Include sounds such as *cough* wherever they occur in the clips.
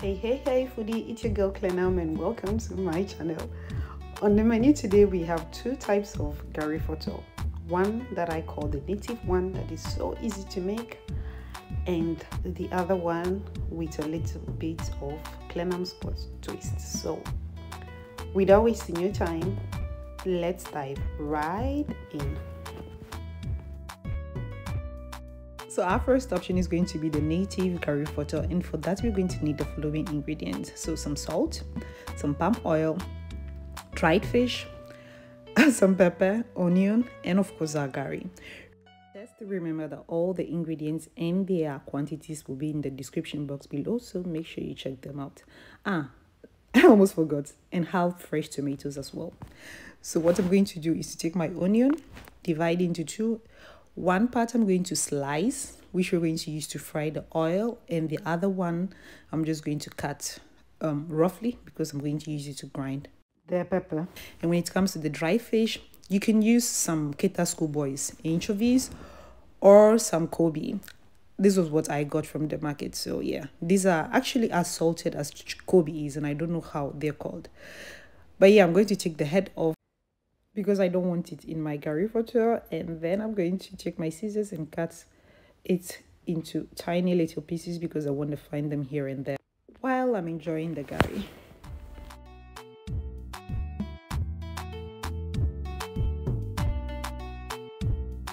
Hey, hey, hey, foodie, it's your girl Klenam and welcome to my channel. On the menu today, we have two types of gari fortor. One that I call the native one that is so easy to make and the other one with a little bit of Klenam's Pot twist. So without wasting your time, let's dive right in. So our first option is going to be the native gari fortor and for that we're going to need the following ingredients. So some salt, some palm oil, dried fish, *laughs* some pepper, onion and of course our gari. Just remember that all the ingredients and their quantities will be in the description box below so make sure you check them out. Ah, *laughs* I almost forgot and have fresh tomatoes as well. So what I'm going to do is to take my onion, divide into two one part I'm going to slice, which we're going to use to fry the oil, and the other one I'm just going to cut um, roughly because I'm going to use it to grind the pepper. And when it comes to the dry fish, you can use some Keta Schoolboys anchovies or some koobi. This was what I got from the market. So yeah, these are actually as salted as koobi is, and I don't know how they're called. But yeah, I'm going to take the head off because I don't want it in my gari fortor and then I'm going to take my scissors and cut it into tiny little pieces because I want to find them here and there while I'm enjoying the gari.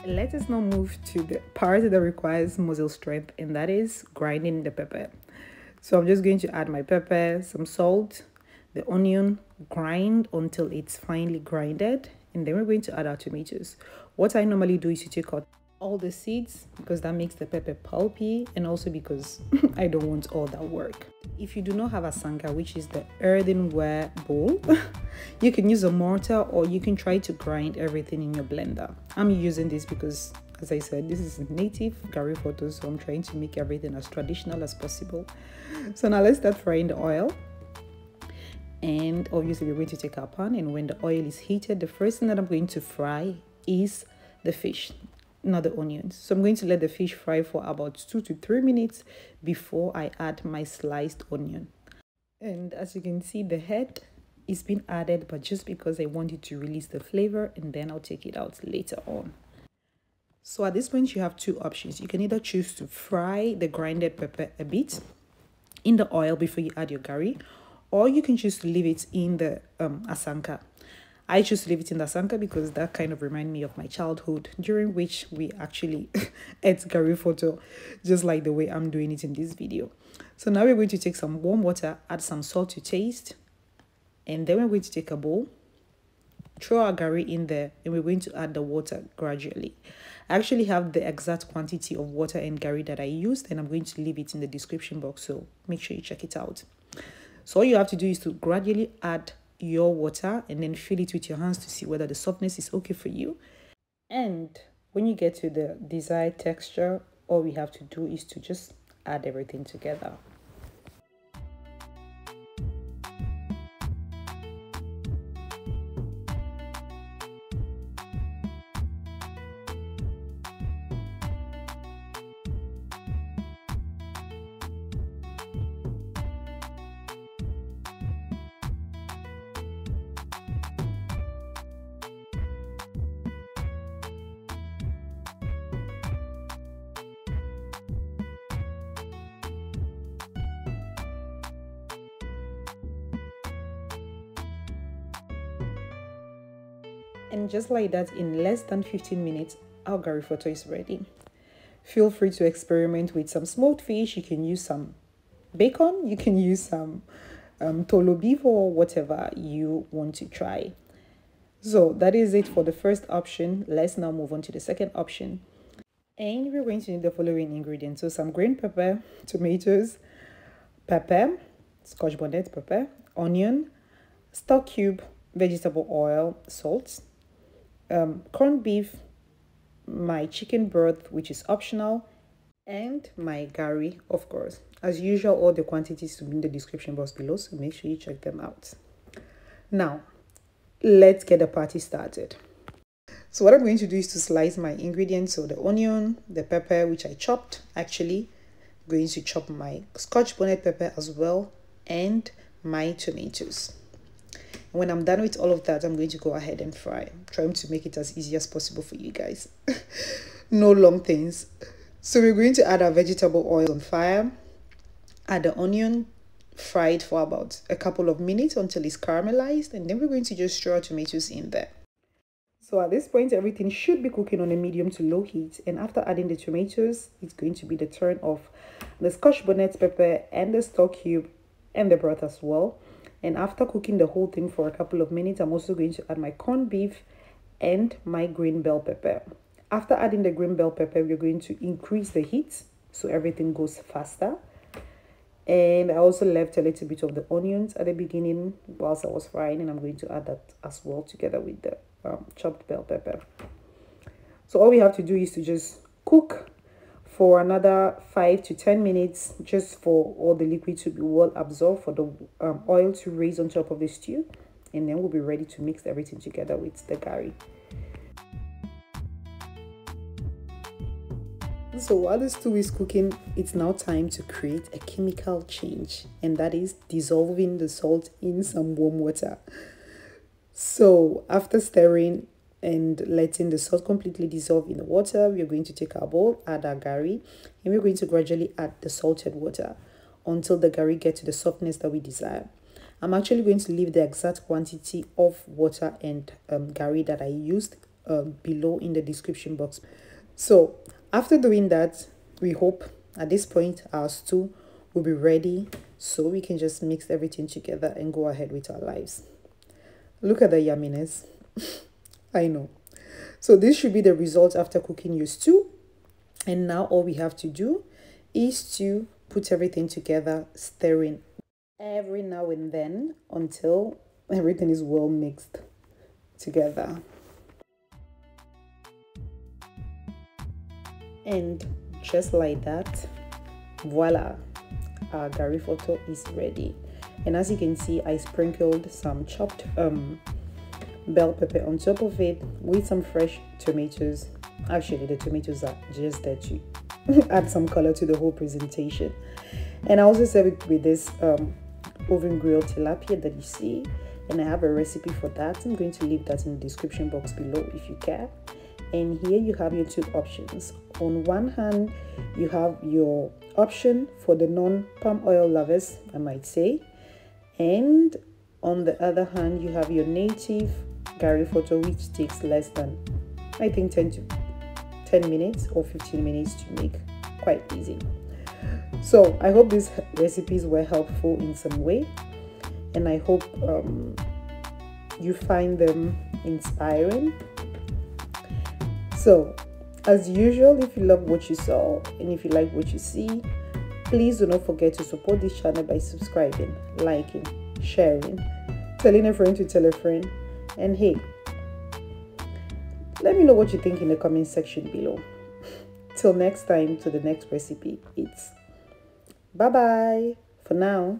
Let us now move to the part that requires muscle strength and that is grinding the pepper. So I'm just going to add my pepper, some salt, the onion, grind until it's finely grinded and then we're going to add our tomatoes. What I normally do is to take out all the seeds because that makes the pepper pulpy and also because *laughs* I don't want all that work. If you do not have a sanka, which is the earthenware bowl, *laughs* you can use a mortar or you can try to grind everything in your blender. I'm using this because as I said, this is native gari fortor, so I'm trying to make everything as traditional as possible. So now let's start frying the oil and obviously we're going to take our pan and when the oil is heated the first thing that i'm going to fry is the fish not the onions. So i'm going to let the fish fry for about two to three minutes before i add my sliced onion. And as you can see the head is being added but just because i wanted to release the flavor and then i'll take it out later on. So at this point you have two options. You can either choose to fry the grinded pepper a bit in the oil before you add your gari or you can choose to leave it in the um, asanka. I choose to leave it in the asanka because that kind of remind me of my childhood during which we actually *laughs* ate gari fortor just like the way I'm doing it in this video. So now we're going to take some warm water, add some salt to taste, and then we're going to take a bowl, throw our gari in there, and we're going to add the water gradually. I actually have the exact quantity of water and gari that I used, and I'm going to leave it in the description box, so make sure you check it out. So all you have to do is to gradually add your water and then fill it with your hands to see whether the softness is okay for you. And when you get to the desired texture, all we have to do is to just add everything together. And just like that in less than 15 minutes our gari fortor is ready. Feel free to experiment with some smoked fish. You can use some bacon you can use some um, tolo beef or whatever you want to try. So that is it for the first option. Let's now move on to the second option. And we're going to need the following ingredients. So some green pepper tomatoes pepper scotch bonnet pepper onion stock cube vegetable oil salt um, corned beef, my chicken broth, which is optional, and my gari, of course. As usual, all the quantities will be in the description box below, so make sure you check them out. Now, let's get the party started. So what I'm going to do is to slice my ingredients. So the onion, the pepper, which I chopped actually, going to chop my scotch bonnet pepper as well and my tomatoes when I'm done with all of that, I'm going to go ahead and fry. trying to make it as easy as possible for you guys. *laughs* no long things. So we're going to add our vegetable oil on fire. Add the onion, fry it for about a couple of minutes until it's caramelized. And then we're going to just throw our tomatoes in there. So at this point, everything should be cooking on a medium to low heat. And after adding the tomatoes, it's going to be the turn of the scotch bonnet pepper and the stock cube and the broth as well. And after cooking the whole thing for a couple of minutes, I'm also going to add my corned beef and my green bell pepper. After adding the green bell pepper, we're going to increase the heat so everything goes faster. And I also left a little bit of the onions at the beginning whilst I was frying and I'm going to add that as well together with the um, chopped bell pepper. So all we have to do is to just cook for another 5 to 10 minutes just for all the liquid to be well absorbed for the um, oil to raise on top of the stew. And then we'll be ready to mix everything together with the gari so while the stew is cooking it's now time to create a chemical change. And that is dissolving the salt in some warm water. So after stirring and letting the salt completely dissolve in the water. We're going to take our bowl, add our gari, and we're going to gradually add the salted water until the gari gets to the softness that we desire. I'm actually going to leave the exact quantity of water and um, gari that I used um, below in the description box. So after doing that, we hope at this point our stew will be ready so we can just mix everything together and go ahead with our lives. Look at the yumminess. *laughs* I know. So this should be the result after cooking your stew. And now all we have to do is to put everything together, stirring every now and then until everything is well mixed together. And just like that, voila, our gari is ready. And as you can see, I sprinkled some chopped um, bell pepper on top of it with some fresh tomatoes. Actually the tomatoes are just there to *laughs* add some color to the whole presentation. And i also serve it with this um, oven grilled tilapia that you see and i have a recipe for that. I'm going to leave that in the description box below if you care. And here you have your two options. On one hand you have your option for the non palm oil lovers i might say. And on the other hand you have your native gari fortor which takes less than I think 10 to 10 minutes or 15 minutes to make quite easy. So I hope these recipes were helpful in some way and I hope um, you find them inspiring. So as usual, if you love what you saw and if you like what you see, please do not forget to support this channel by subscribing, liking, sharing, telling a friend to tell a friend, and hey, let me know what you think in the comment section below. *laughs* Till next time, to the next recipe, it's bye bye for now.